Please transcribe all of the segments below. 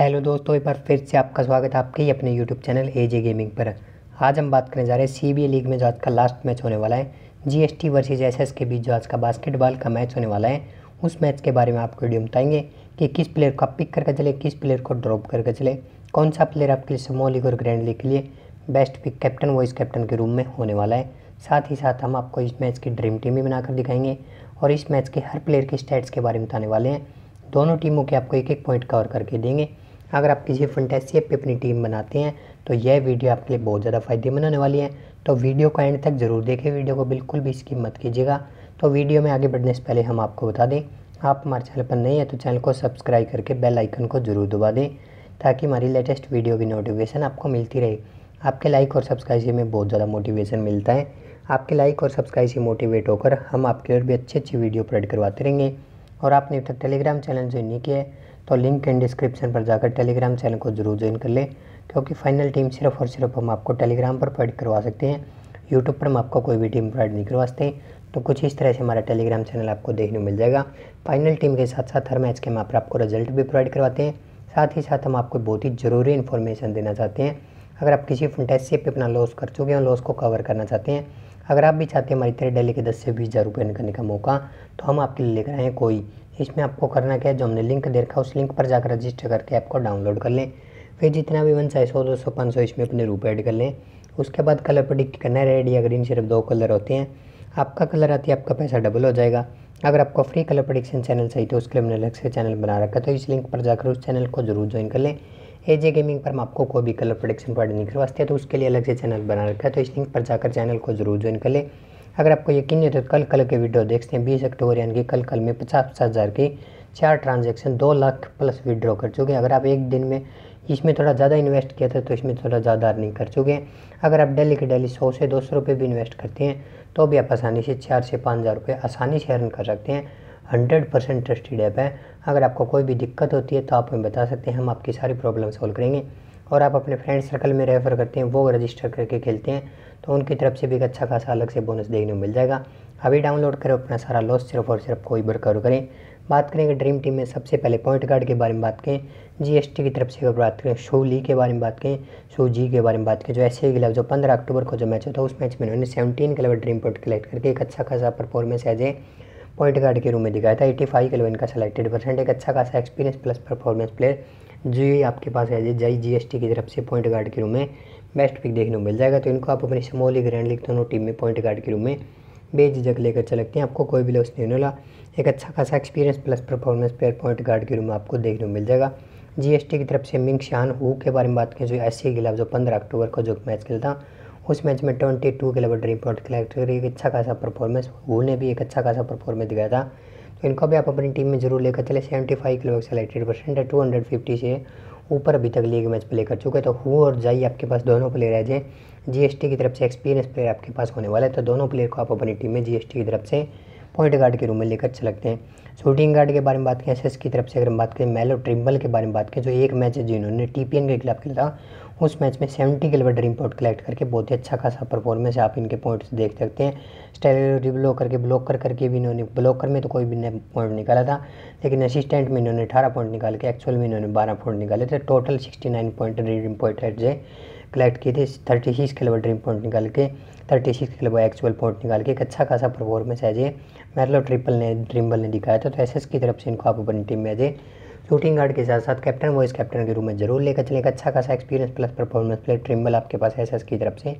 Hello दोस्तों, एक बार फिर से आपका स्वागत है आपके ही अपने YouTube channel A J gaming पर। आज हम बात करने जा रहे हैं सी बी लीग में जो आज का लास्ट मैच होने वाला है। G S T versus S S के बीच जो आज का बास्केटबॉल का मैच होने वाला है, उस मैच के बारे में आपको वीडियो बताएँगे कि किस प्लेयर को आप पिक करके चले, किस प्लेयर को ड्रॉप करके चले, कौन सा प्लेयर आपके लिए स्मॉल लीग और ग्रैंड लीग के लिए best pick captain vice captain के रूम में होने वाला है। साथ ही साथ हम आपको इस मैच की ड्रीम टीम भी बनाकर दिखाएँगे और इस मैच के हर प्लेयर के स्टैट्स के बारे में बताने वाले हैं। दोनों टीमों के आपको एक एक पॉइंट कवर करके देंगे। अगर आप किसी फंटेसी ऐप पे अपनी टीम बनाते हैं तो यह वीडियो आपके लिए बहुत ज़्यादा फ़ायदेमंद होने वाली है। तो वीडियो को एंड तक ज़रूर देखें, वीडियो को बिल्कुल भी स्किप मत कीजिएगा। तो वीडियो में आगे बढ़ने से पहले हम आपको बता दें, आप हमारे चैनल पर नहीं हैं तो चैनल को सब्सक्राइब करके बेल आइकन को ज़रूर दबा दें, ताकि हमारी लेटेस्ट वीडियो की नोटिफिकेशन आपको मिलती रहे। आपके लाइक और सब्सक्राइब से हमें बहुत ज़्यादा मोटिवेशन मिलता है। आपके लाइक और सब्सक्राइब से मोटिवेट होकर हम आपके और भी अच्छी अच्छी वीडियो अपलोड करवाते रहेंगे। और आपने अभी तक टेलीग्राम चैनल ज्वाइन नहीं किया है तो लिंक इन डिस्क्रिप्शन पर जाकर टेलीग्राम चैनल को ज़रूर ज्वाइन कर लें, क्योंकि फाइनल टीम सिर्फ़ और सिर्फ़ हम आपको टेलीग्राम पर प्रोवाइड करवा सकते हैं। यूट्यूब पर हम आपको कोई भी टीम प्रोवाइड नहीं करवा सकते। तो कुछ इस तरह से हमारा टेलीग्राम चैनल आपको देखने मिल जाएगा। फाइनल टीम के साथ साथ हर मैच के आप आपको रिज़ल्ट भी प्रोवाइड करवाते हैं। साथ ही साथ हम आपको बहुत ही ज़रूरी इन्फॉर्मेशन देना चाहते हैं। अगर आप किसी फंटेसी पे अपना लॉस कर चुके हैं लॉस को कवर करना चाहते हैं, अगर आप भी चाहते हैं हमारी तरह डेली के दस से बीस हज़ार रुपये निकलने का मौका तो हम आपके लिए लेकर आए कोई इसमें आपको करना क्या है? जो हमने लिंक दे रखा है उस लिंक पर जाकर रजिस्टर करके ऐप को डाउनलोड कर लें। फिर जितना भी वन चाहे सौ दो सौ, पाँच सौ, इसमें अपने रूप ऐड कर लें। उसके बाद कलर प्रोडिक्ट करना है। रेड या ग्रीन सिर्फ़ दो कलर होते हैं। आपका कलर आती है, आपका पैसा डबल हो जाएगा। अगर आपको फ्री कलर प्रोडिक्शन चैनल चाहिए तो उसके लिए हमने अलग से चैनल बना रखा तो इस लिंक पर जाकर उस चैनल को ज़रूर ज्वाइन कर लें। एजे गेमिंग पर हम आपको कोई भी कलर प्रोडिक्शन प्रोवाइड नहीं करवाते तो उसके लिए अलग से चैनल बना रखा है। तो इस लिंक पर जाकर चैनल को ज़रूर ज्वाइन कर लें। अगर आपको यकीन नहीं तो कल कल के वीडियो देखते हैं। बीस अक्टूबर यानी कि कल कल में पचास पचास हज़ार की चार ट्रांजेक्शन दो लाख प्लस विड्रॉ कर चुके हैं। अगर आप एक दिन में इसमें थोड़ा ज़्यादा इन्वेस्ट किया था तो इसमें थोड़ा ज़्यादा अर्निंग कर चुके हैं। अगर आप डेली के डेली सौ से दो सौ रुपये भी इन्वेस्ट करते हैं तो भी आप आसानी से चार से पाँच हज़ार रुपये आसानी से अर्न कर सकते हैं। हंड्रेड परसेंट ट्रस्टेड ऐप है। अगर आपको कोई भी दिक्कत होती है तो आप हमें बता सकते हैं। हम आपकी सारी प्रॉब्लम सॉल्व करेंगे। और आप अपने फ्रेंड सर्कल में रेफ़र करते हैं, वो रजिस्टर करके खेलते हैं तो उनकी तरफ़ से भी एक अच्छा खासा अलग से बोनस देखने को मिल जाएगा। अभी डाउनलोड करें, अपना सारा लॉस सिर्फ़ और सिर्फ़ कोई बरकर करें। बात करेंगे ड्रीम टीम में सबसे पहले पॉइंट गार्ड के बारे में बात करें जीएसटी की तरफ़ से अगर बात करें शो ली के बारे में बात करें शो जी के बारे में बात करें, जो ऐसे ही गिला जो पंद्रह अक्टूबर को जो मैच होता है, उस मैच में उन्होंने सेवनटीन के लेवल ड्रीम पॉइंट कलेक्ट करके एक अच्छा खासा performance as a point guard के रूम में दिखाया था। एटी फाइव के लेवल का सेलेक्टेड परसेंट एक अच्छा खासा एक्सपीरियंस प्लस परफॉर्मेंस प्लेयर जो ये आपके पास है जी जी एस टी की तरफ़ से पॉइंट गार्ड के रूम में। बेस्ट पिक देखने को मिल जाएगा। तो इनको आप अपनी स्मॉल ग्रैंड लीग दोनों टीम में पॉइंट गार्ड के रूम में बेझिझक लेकर चलते हैं। आपको कोई भी लॉस नहीं होने एक अच्छा खासा experience plus performance player point guard के रूम में आपको देखने को मिल जाएगा। जीएसटी की तरफ़ से मिंग शान हु के बारे में बात करें, जो एस के खिलाफ जो पंद्रह अक्टूबर को जो मैच खेलता। उस मैच में ट्वेंटी टू के लेवल ड्रीम पॉइंट कलेक्ट कर एक अच्छा खासा परफॉर्मेंस हु ने भी एक अच्छा खासा परफॉर्मेंस दिखाया था। तो इनको भी आप अपनी टीम में ज़रूर लेकर चले। Seventy five kilo selected percent है टू हंड्रेड फिफ्टी से ऊपर अभी तक लीग मैच प्ले कर चुके हैं। तो हु और जाई आपके पास दोनों प्लेयर है जे जीएसटी की तरफ़ से एक्सपीरियंस प्लेयर आपके पास होने वाला है। तो दोनों प्लेयर को आप अपनी टीम में जीएसटी की तरफ़ से पॉइंट गार्ड के रूम में लेकर चलते हैं। शूटिंग गार्ड के बारे में बात करें एस की तरफ़ से अगर हम बात करें मेलो ट्रिम्बल के बारे में बात करें, जो एक मैच है जिन्होंने टीपीएन के खिलाफ खेला उस मैच में सेवेंटी के लेवल ड्रीम पॉइंट कलेक्ट करके बहुत ही अच्छा खासा परफॉर्मेंस आप इनके पॉइंट्स देख सकते हैं। स्टाइल रिब्लो करके ब्लॉक कर करके भी इन्होंने ब्लॉकर में तो कोई भी पॉइंट निकाला था, लेकिन असिस्टेंट में इन्होंने अठारह पॉइंट निकाल के एक्चुअल में इन्होंने बारह पॉइंट निकाले थे। Total sixty nine point dream point है कलेक्ट किए थे, थर्टी सिक्स के ड्रीम पॉइंट निकाल के, थर्टी सिक्स के लेवल एक्चुअल पॉइंट निकाल के एक अच्छा खासा परफॉर्मेंस है जे। मतलब ट्रिपल ने ड्रीमबल ने दिखाया था तो एस की तरफ़ से इनको आप अपनी टीम में जे शूटिंग गार्ड के साथ साथ कैप्टन वाइस कैप्टन के रूम में ज़रूर लेकर चले एक अच्छा खासा experience plus performance player Trimble आपके पास एस की तरफ़ से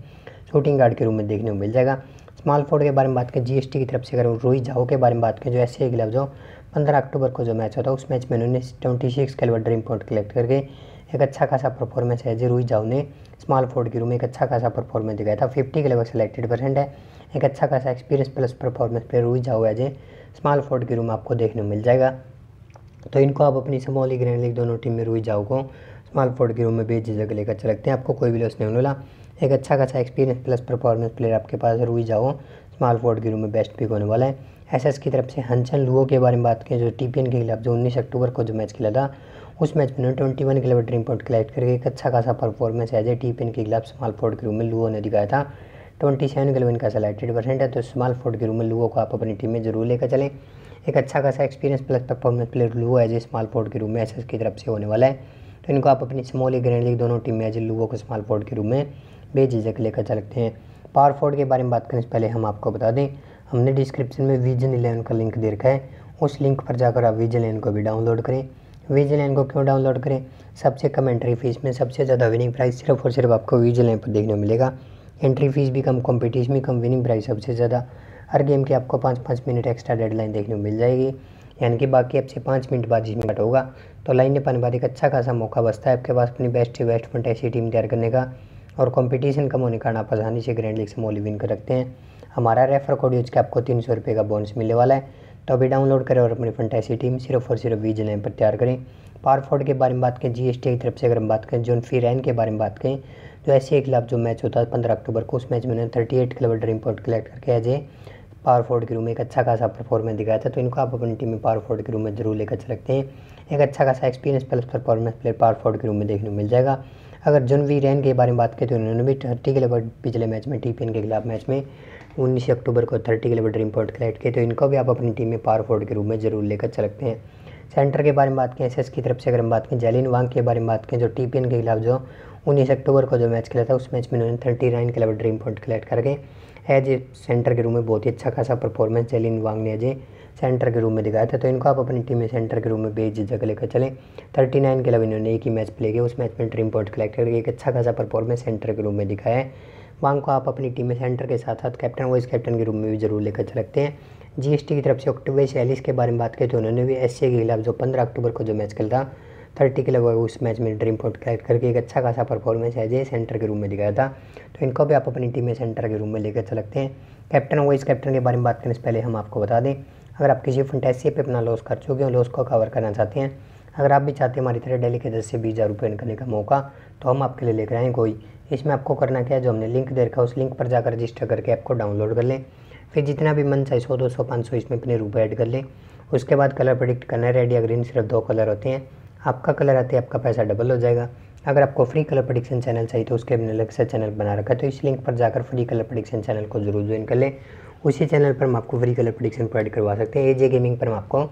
शूटिंग गार्ड के रूम में देखने को मिल जाएगा। स्मॉल फोर्ड के बारे में बात करें जीएसटी की तरफ़ से अगर रोहित झाओ के बारे में बात करें, जो ऐसे के खिलाफ जो पंद्रह अक्टूबर को जो मैच होता है, उस मैच में उन्होंने ट्वेंटी सिक्स के ड्रीम पॉइंट कलेक्ट करके एक अच्छा खासा परफॉर्मेंस है जो रोहित झाओ ने। स्मॉल फोर्ड के रूम एक अच्छा खासा परफॉर्मेंस दिखाया था। फिफ्टी के लगभग सेलेक्टेड परसेंट है। एक अच्छा खासा experience plus performance player Rohit Zhao है जे स्मॉल फोर्ड के रूम आपको देखने को मिल जाएगा। तो इनको आप अपनी स्मॉल ग्रैंड लीग दोनों टीम में रोहित झाओ को स्मॉल फोर्ड के रूम में बेझिझक लेकर चलते हैं। आपको कोई भी लॉस नहीं होने वाला। एक अच्छा खासा एक्सपीरियंस प्लस परफॉर्मेंस प्लेयर आपके पास रोहित जाओ। स्मॉल फोर्ड के रूम में बेस्ट पिक होने वाला है। एसएस की तरफ़ से हंसन लुओ के बारे में बात करें, जो टीपीएन के खिलाफ जो 19 अक्टूबर को जो मैच खेला था उस मैच में twenty one kilo dream point collect करके एक अच्छा खासा परफॉर्मेंस है। टीपीएन के खिलाफ स्मॉल फोर्ड के रूम में लुओ ने दिखाया था। ट्वेंटी सेवन किलो इनका सेलेक्टेड परसेंट है। तो स्मॉल फोर्ड के रूम में लुओ को आप अपनी टीम में ज़रूर लेकर चलें। एक अच्छा खासा experience plus performance player Luo as a small forward के रूम में एस की तरफ़ से होने वाला है। तो इनको आप अपनी स्मॉल ग्रैंड लीग दोनों टीम में एज लुवो को स्मॉल फोर्ड के रूम में बेझिझक लेकर चल सकते हैं। पावर फोर्ड के बारे में बात करने से पहले हम आपको बता दें, हमने डिस्क्रिप्शन में विजन इलेवन का लिंक दे रखा है। उस लिंक पर जाकर आप विजन इलेवन को भी डाउनलोड करें। इलेवन को क्यों डाउनलोड करें? सबसे कम एंट्री फ़ीस में सबसे ज़्यादा विनिंग प्राइस सिर्फ़ और सिर्फ़ आपको विजन इलेवन पर देखने मिलेगा। एंट्री फ़ीस भी कम कॉम्पिटिशन भी कम विनिंग प्राइस सबसे ज़्यादा। हर गेम की आपको पाँच पाँच मिनट एक्स्ट्रा डेडलाइन देखने को मिल जाएगी। यानी कि बाकी आपसे पाँच मिनट बाद जिसमें कट होगा तो लाइन ने पाने बाद एक अच्छा खासा मौका बचता है आपके पास अपनी बेस्ट बेस्ट फ्रंट ऐसी टीम तैयार करने का। और कंपटीशन कम होने के कारण आप आसानी से ग्रैंड लीग से मोली विन कर रखते हैं। हमारा रेफर कोड यूज़ के आपको तीन सौ रुपये का बोनस मिलने वाला है। तो अभी डाउनलोड करें और अपनी फंटेसी टीम सिर्फ़ और सिर्फ़ वीज लाइन पर तैयार करें। पावर फोर्ड के बारे में बात करें जीएसटी की तरफ़ से अगर हम बात करें जोन फ़ी रैन के बारे में बात करें तो ऐसे एक खिलाफ जो मैच होता है पंद्रह अक्टूबर को, उस मैच में उन्होंने thirty eight kilometre import collect करके एज ए पावर फोर्ड के रूम में एक अच्छा खासा परफॉर्मेंस दिखाया था। तो इनको आप अपनी टीम में पावर फोर्ड के रूम में ज़रूर लेकर चल सकते हैं। एक अच्छा खासा experience plus performance player power forward के रूम में देखने को मिल जाएगा। अगर जोन वी रैन के बारे में बात करें तो उन्होंने भी थर्टी के किलोमीटर पिछले मैच में टीपीएन के खिलाफ मैच में उन्नीस अक्टूबर को थर्टी किलोमीटर इम्पोर्ट कलेक्ट किए तो इनको भी आप अपनी टीम में पावर फोर्ड के रूप में ज़रूर लेकर चल सकते हैं। सेंटर के बारे में बात करें एस की तरफ़ से अगर हम बात करें जैलिन वांग के बारे में बात करें, जो टीपीएन के खिलाफ जो उन्नीस अक्टूबर को जो मैच खेला था, उस मैच में उन्होंने thirty nine kilometre import collect करके एज ए सेंटर के रूम में बहुत ही अच्छा खासा परफॉर्मेंस जैलिन वांग ने एज ए सेंटर के रूम में दिखाया था। तो इनको आप अपनी टीम में सेंटर के रूम में बेच जगह लेकर चलें। थर्टी नाइन के अलावा इन्होंने एक ही मैच प्ले किया, उस मैच में ड्रीम पॉइंट कलेक्ट करके एक अच्छा खासा परफॉर्मेंस सेंटर के रूम में दिखाया है। वांग को आप अपनी टीम में सेंटर के साथ साथ कैप्टन, वाइस कैप्टन के रूम में भी ज़रूर लेकर चल सकते हैं। जीएसटी की तरफ़ से अक्टूबर छियालीस के बारे में बात करें तो उन्होंने भी एस के खिलाफ जो पंद्रह अक्टूबर को जो मैच खेला थर्टी के लगभग उस मैच में ड्रीम पॉइंट कलेक्ट करके एक अच्छा खासा परफॉर्मेंस एज ए सेंटर के रूम में दिखाया था। तो इनको भी आप अपनी टीम में सेंटर के रूम में लेकर चल सकते हैं। कैप्टन वाइस कैप्टन के बारे में बात करने से पहले हम आपको बता दें, अगर आप किसी फंटेसी पे अपना लॉस कर चुके हो लॉस को कवर करना चाहते हैं अगर आप भी चाहते हैं हमारी तरह डेली के दस से बीस हज़ार रुपये करने का मौका तो हम आपके लिए लेकर आएँ कोई। इसमें आपको करना क्या है? जो हमने लिंक दे रखा है, उस लिंक पर जाकर रजिस्टर करके ऐप को डाउनलोड कर लें। फिर जितना भी मन चाहे सौ, दो सौ, पाँच सौ, इसमें अपने रुपये ऐड कर लें। उसके बाद कलर प्रोडिक्ट करना है। रेड या ग्रीन सिर्फ़ दो कलर होते हैं। आपका कलर आते आपका पैसा डबल हो जाएगा। अगर आपको फ्री कलर प्रडिक्शन चैनल चाहिए तो उसके अपने अलग से चैनल बना रखा है। तो इस लिंक पर जाकर फ्री कलर प्रडिक्शन चैनल को ज़रूर ज्वाइन कर लें। उसी चैनल पर हम आपको फ्री कलर प्रडिक्शन प्रोवाइड करवा सकते हैं। एजे गेमिंग पर हम आपको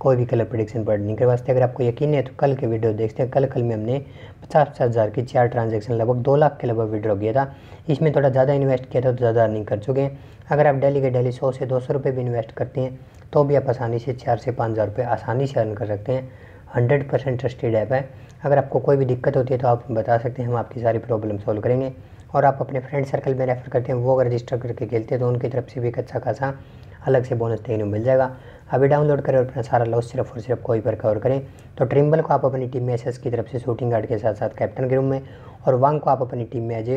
कोई भी कलर प्रडिक्शन प्रोवाइड नहीं करवा सकते। अगर आपको यकीन है तो कल के वीडियो देखते हैं। कल कल में हमने पचास पचास हज़ार की चार ट्रांजेक्शन लगभग दो लाख के लगभग विड्रॉ किया था। इसमें थोड़ा ज़्यादा इन्वेस्ट किया था तो ज़्यादा अर्निंग कर चुके हैं। अगर आप डेली के डेली सौ से दो सौ भी इन्वेस्ट करते हैं तो भी आप आसानी से चार से पाँच हज़ार रुपये आसानी से अर्न कर सकते हैं। हंड्रेड परसेंट ट्रस्टेड ऐप है। अगर आपको कोई भी दिक्कत होती है तो आप बता सकते हैं, हम आपकी सारी प्रॉब्लम सॉल्व करेंगे। और आप अपने फ्रेंड सर्कल में रेफर करते हैं, वो अगर रजिस्टर करके खेलते हैं तो उनकी तरफ़ से भी एक अच्छा खासा अलग से बोनस देखने को मिल जाएगा। अभी डाउनलोड करें और अपना सारा लॉस सिर्फ़ और सिर्फ़ कोई पर कवर करें। तो ट्रिम्बल को आप अपनी टीम में एस की तरफ़ से शूटिंग गार्ड के साथ साथ कैप्टन के रूम में और वांग को आप अपनी टीम में एज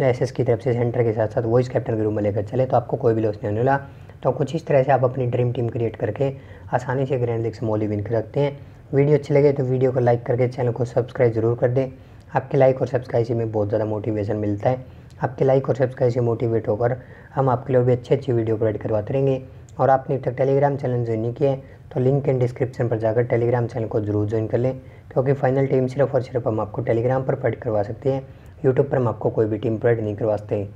एस की तरफ़ से सेंटर के साथ साथ वॉइस कैप्टन के रूम में लेकर चले तो आपको कोई भी लॉस नहीं वाला। तो कुछ इस तरह से आप अपनी ड्रीम टीम क्रिएट करके आसानी से ग्रैंड लीग से मोली विन कर सकते हैं। वीडियो अच्छी लगे तो वीडियो को लाइक करके चैनल को सब्सक्राइब ज़रूर कर दें। आपके लाइक और सब्सक्राइब से हमें बहुत ज़्यादा मोटिवेशन मिलता है। आपके लाइक और सब्सक्राइब से मोटिवेट होकर हम आपके लिए भी अच्छी अच्छी वीडियो प्रोवाइड करवाते रहेंगे। और आपने अब तक टेलीग्राम चैनल ज्वाइन नहीं किया है तो लिंक इन डिस्क्रिप्शन पर जाकर टेलीग्राम चैनल को ज़रूर ज्वाइन कर लें, क्योंकि फाइनल टीम सिर्फ़ और सिर्फ़ हम आपको टेलीग्राम पर प्रोवाइड करवा सकते हैं। यूट्यूब पर हम आपको कोई भी टीम प्रोवाइड नहीं करवा सकते।